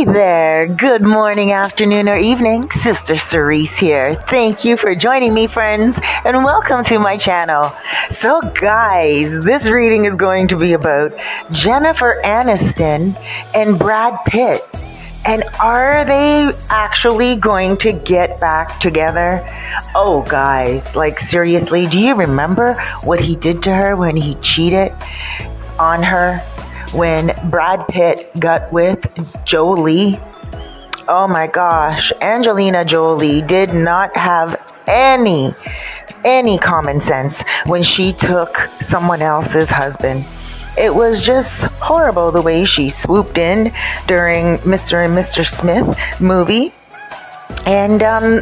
Hey there, good morning, afternoon, or evening. Sister Cerise here. Thank you for joining me, friends, and welcome to my channel. So, guys, this reading is going to be about Jennifer Aniston and Brad Pitt. And are they actually going to get back together? Oh, guys, like seriously, do you remember what he did to her when he cheated on her? When Brad Pitt got with Jolie. Oh my gosh, Angelina Jolie did not have any any common sense when she took someone else's husband. It was just horrible the way she swooped in during Mr. and Mr. Smith movie. And um,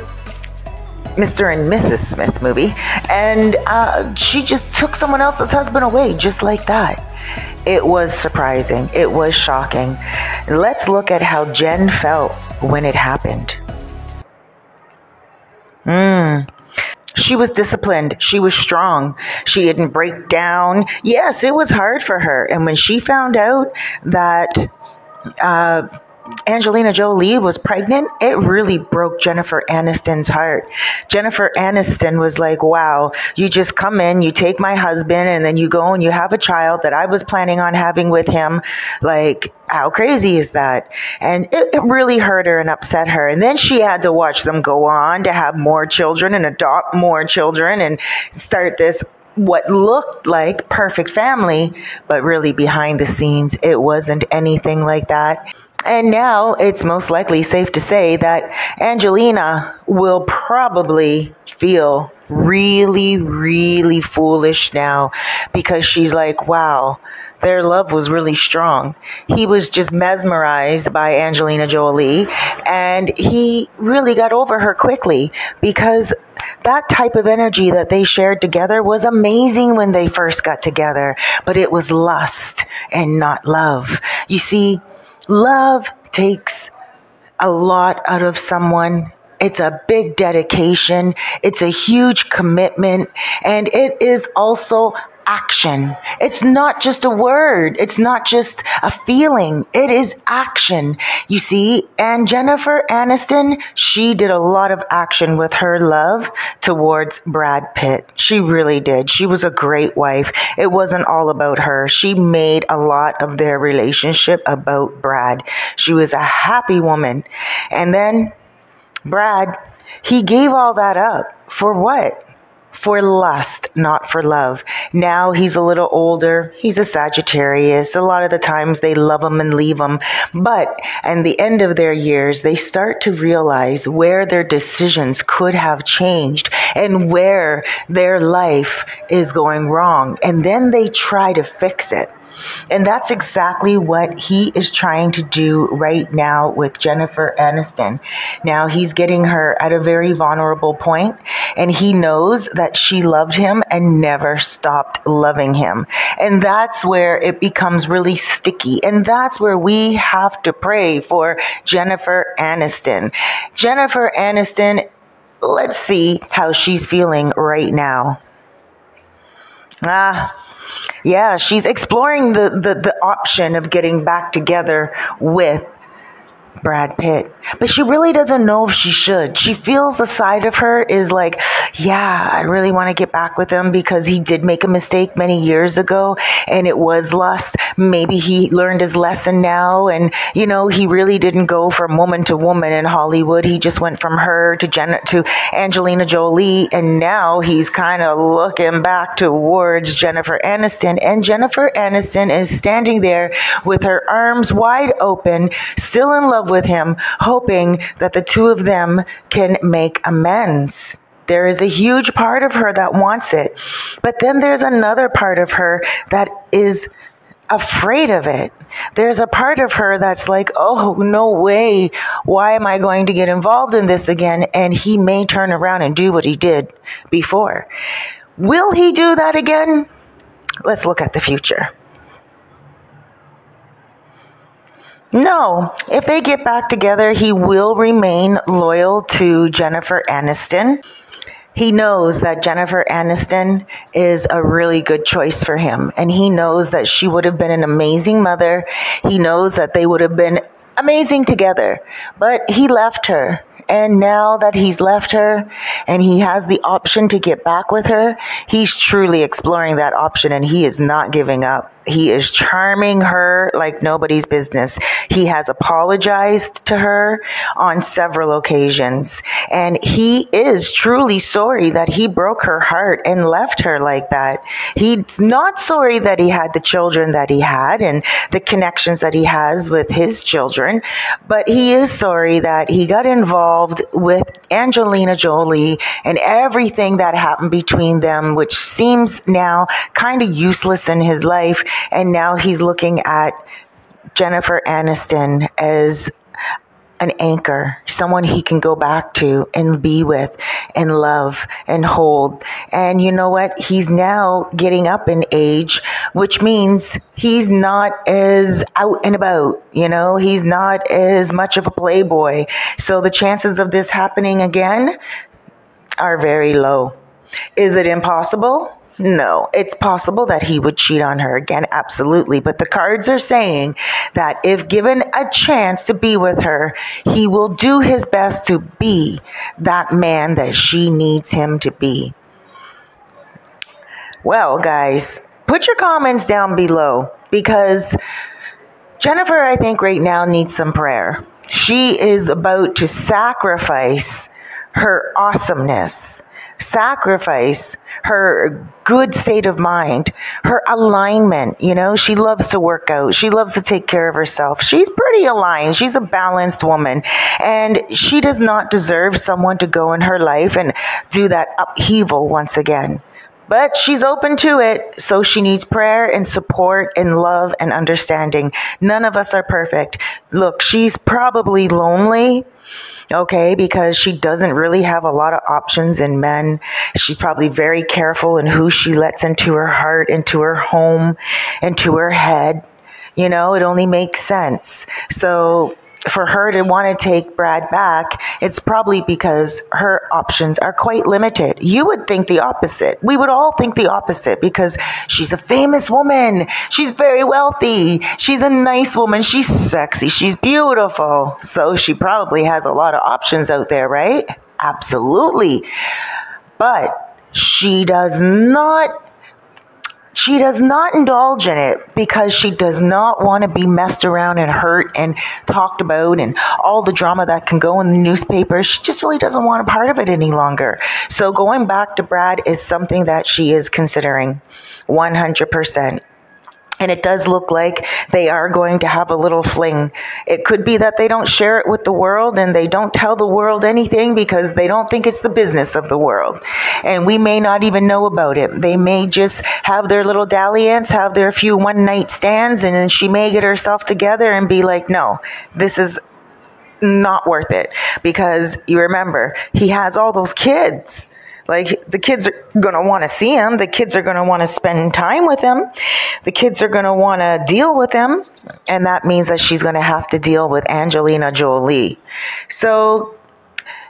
Mr. and Mrs. Smith movie, and uh, she just took someone else's husband away just like that. It was surprising. It was shocking. Let's look at how Jen felt when it happened. Hmm. She was disciplined. She was strong. She didn't break down. Yes, it was hard for her. And when she found out that uh, Angelina Jolie was pregnant, it really broke Jennifer Aniston's heart. Jennifer Aniston was like, wow, you just come in, you take my husband, and then you go and you have a child that I was planning on having with him. Like, how crazy is that? And it, it really hurt her and upset her. And then she had to watch them go on to have more children and adopt more children and start this what looked like perfect family, but really behind the scenes, it wasn't anything like that. And now it's most likely safe to say that Angelina will probably feel really, really foolish now because she's like, wow, their love was really strong. He was just mesmerized by Angelina Jolie and he really got over her quickly because that type of energy that they shared together was amazing when they first got together, but it was lust and not love. You see, Love takes a lot out of someone. It's a big dedication. It's a huge commitment. And it is also action. It's not just a word. It's not just a feeling. It is action. You see, and Jennifer Aniston, she did a lot of action with her love towards Brad Pitt. She really did. She was a great wife. It wasn't all about her. She made a lot of their relationship about Brad. She was a happy woman. And then Brad, he gave all that up for what? For lust, not for love. Now he's a little older. He's a Sagittarius. A lot of the times they love him and leave him. But at the end of their years, they start to realize where their decisions could have changed and where their life is going wrong. And then they try to fix it. And that's exactly what he is trying to do right now with Jennifer Aniston. Now he's getting her at a very vulnerable point and he knows that she loved him and never stopped loving him. And that's where it becomes really sticky. And that's where we have to pray for Jennifer Aniston. Jennifer Aniston, let's see how she's feeling right now. Ah, yeah, she's exploring the, the, the option of getting back together with Brad Pitt. But she really doesn't know if she should. She feels a side of her is like, yeah, I really want to get back with him because he did make a mistake many years ago and it was lust. Maybe he learned his lesson now and, you know, he really didn't go from woman to woman in Hollywood. He just went from her to Jen- to Angelina Jolie and now he's kind of looking back towards Jennifer Aniston and Jennifer Aniston is standing there with her arms wide open, still in love with him, hoping that the two of them can make amends. There is a huge part of her that wants it. But then there's another part of her that is afraid of it. There's a part of her that's like, oh, no way. Why am I going to get involved in this again? And he may turn around and do what he did before. Will he do that again? Let's look at the future. No, if they get back together, he will remain loyal to Jennifer Aniston. He knows that Jennifer Aniston is a really good choice for him, and he knows that she would have been an amazing mother. He knows that they would have been amazing together. But he left her and now that he's left her and he has the option to get back with her, he's truly exploring that option and he is not giving up. He is charming her like nobody's business. He has apologized to her on several occasions. And he is truly sorry that he broke her heart and left her like that. He's not sorry that he had the children that he had and the connections that he has with his children, but he is sorry that he got involved with Angelina Jolie and everything that happened between them, which seems now kind of useless in his life and now he's looking at Jennifer Aniston as an anchor, someone he can go back to and be with and love and hold. And you know what? He's now getting up in age, which means he's not as out and about, you know, he's not as much of a playboy. So the chances of this happening again are very low. Is it impossible? No, it's possible that he would cheat on her again, absolutely. But the cards are saying that if given a chance to be with her, he will do his best to be that man that she needs him to be. Well, guys, put your comments down below because Jennifer, I think, right now needs some prayer. She is about to sacrifice her awesomeness sacrifice her good state of mind, her alignment. You know, she loves to work out. She loves to take care of herself. She's pretty aligned. She's a balanced woman. And she does not deserve someone to go in her life and do that upheaval once again. But she's open to it, so she needs prayer and support and love and understanding. None of us are perfect. Look, she's probably lonely okay, because she doesn't really have a lot of options in men. She's probably very careful in who she lets into her heart, into her home, into her head. You know, it only makes sense. So for her to want to take Brad back, it's probably because her options are quite limited. You would think the opposite. We would all think the opposite because she's a famous woman. She's very wealthy. She's a nice woman. She's sexy. She's beautiful. So she probably has a lot of options out there, right? Absolutely. But she does not she does not indulge in it because she does not want to be messed around and hurt and talked about and all the drama that can go in the newspapers. She just really doesn't want a part of it any longer. So going back to Brad is something that she is considering 100%. And it does look like they are going to have a little fling. It could be that they don't share it with the world and they don't tell the world anything because they don't think it's the business of the world. And we may not even know about it. They may just have their little dalliance, have their few one night stands, and then she may get herself together and be like, no, this is not worth it. Because you remember, he has all those kids like the kids are going to want to see him. The kids are going to want to spend time with him. The kids are going to want to deal with him. And that means that she's going to have to deal with Angelina Jolie. So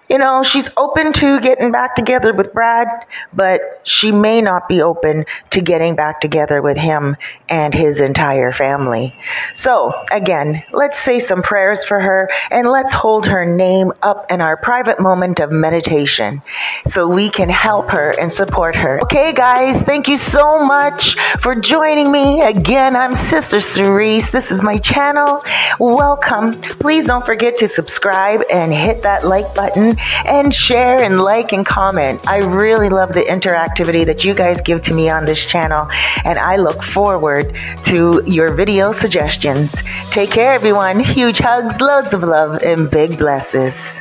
you know, she's open to getting back together with Brad, but she may not be open to getting back together with him and his entire family. So, again, let's say some prayers for her and let's hold her name up in our private moment of meditation so we can help her and support her. Okay, guys, thank you so much for joining me. Again, I'm Sister Cerise. This is my channel. Welcome. Please don't forget to subscribe and hit that like button and share and like and comment. I really love the interactivity that you guys give to me on this channel, and I look forward to your video suggestions. Take care, everyone. Huge hugs, loads of love, and big blesses.